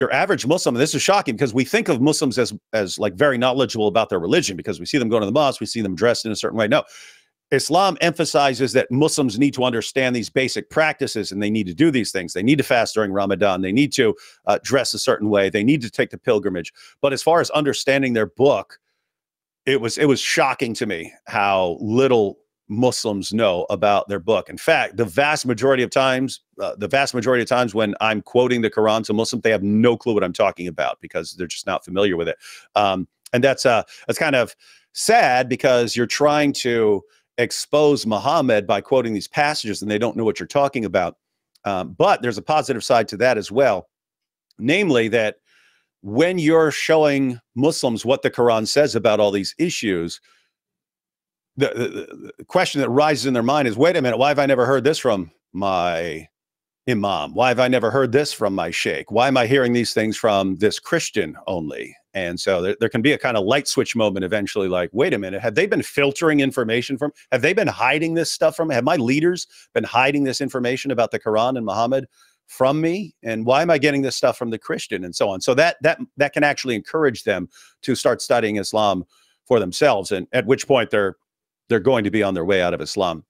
your average Muslim, and this is shocking because we think of Muslims as as like very knowledgeable about their religion because we see them going to the mosque, we see them dressed in a certain way. No, Islam emphasizes that Muslims need to understand these basic practices and they need to do these things. They need to fast during Ramadan. They need to uh, dress a certain way. They need to take the pilgrimage. But as far as understanding their book, it was it was shocking to me how little Muslims know about their book. In fact, the vast majority of times, uh, the vast majority of times when I'm quoting the Quran to Muslims, they have no clue what I'm talking about because they're just not familiar with it. Um, and that's uh, that's kind of sad because you're trying to expose Muhammad by quoting these passages and they don't know what you're talking about. Um, but there's a positive side to that as well, namely that when you're showing Muslims what the Quran says about all these issues, the, the, the, question that rises in their mind is wait a minute, why have I never heard this from my imam? Why have I never heard this from my sheikh? Why am I hearing these things from this Christian only? And so there, there can be a kind of light switch moment eventually like, wait a minute, have they been filtering information from, have they been hiding this stuff from, have my leaders been hiding this information about the Quran and Muhammad from me? And why am I getting this stuff from the Christian and so on? So that, that, that can actually encourage them to start studying Islam for themselves. And at which point they're, they're going to be on their way out of Islam.